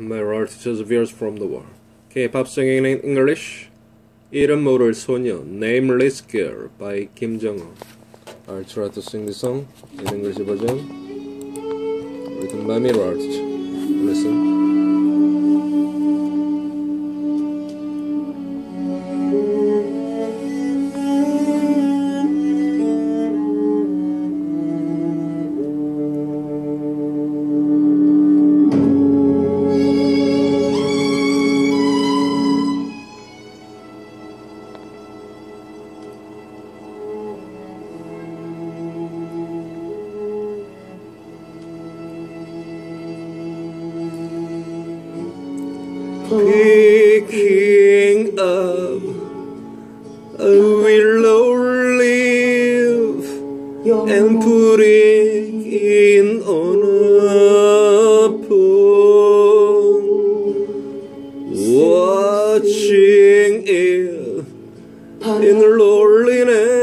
My artist veers from the war. K-pop singing in English. 이름 모를 소녀, Nameless Girl by Kim Jeong-ho. I'll try to sing the song in English version. Written by me. Picking up. A willow leaf and putting in on a pond, watching it in loneliness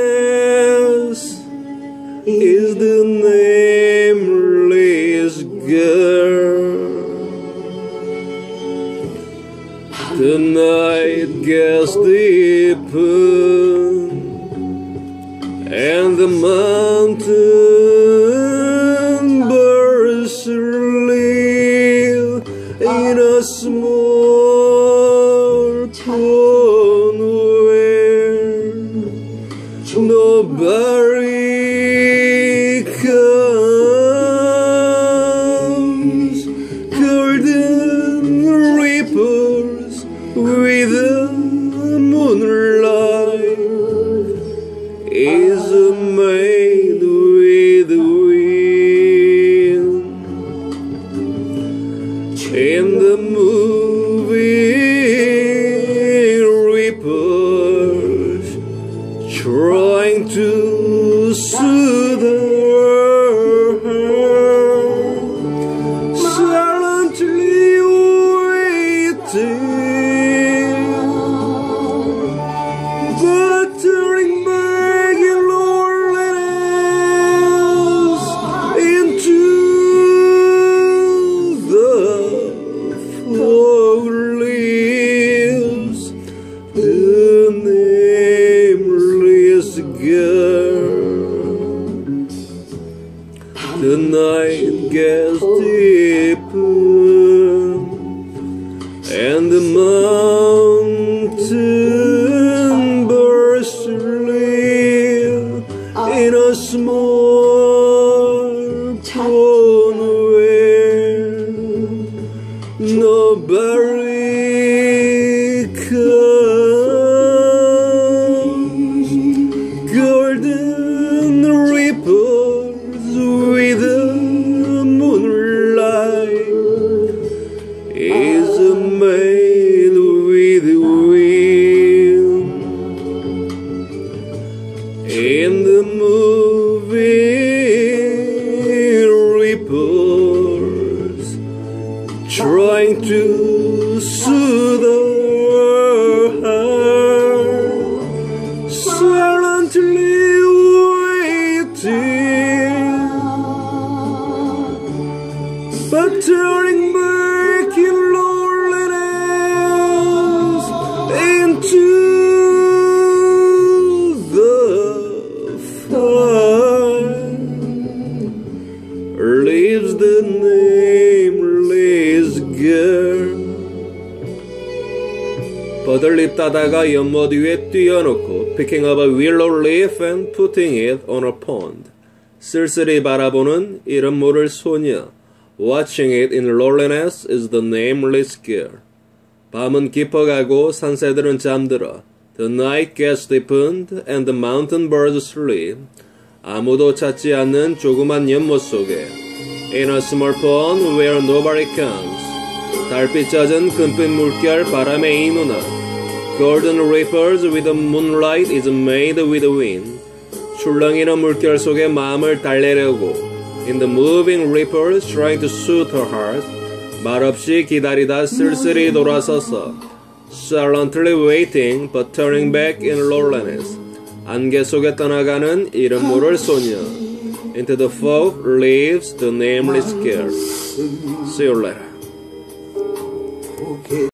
The night gets deeper and the mountain bursts live in a small pond is made The night gets deeper and the mountain bursts live in a small where nobody ripples trying to soothe her. Silently waiting but turning the nameless girl 버들잎 따다가 연못 위에 띄워놓고 picking up a willow leaf and putting it on a pond 쓸쓸히 바라보는 이름 모를 소녀 Watching it in loneliness is the nameless girl. 밤은 깊어가고 산새들은 잠들어. The night gets deepened and the mountain birds sleep. 아무도 찾지 않는 조그만 연못 속에 In a small pond where nobody comes. 달빛 젖은 금빛 물결 바람에 이 누나. Golden ripples with the moonlight is made with wind. 출렁이는 물결 속에 마음을 달래려고 In the moving ripples trying to soothe her heart 말없이 기다리다 쓸쓸히 돌아서서 Silently waiting but turning back in loneliness 안개 속에 떠나가는 이름 모를 소녀. into the fog leaves the nameless girl. See you later.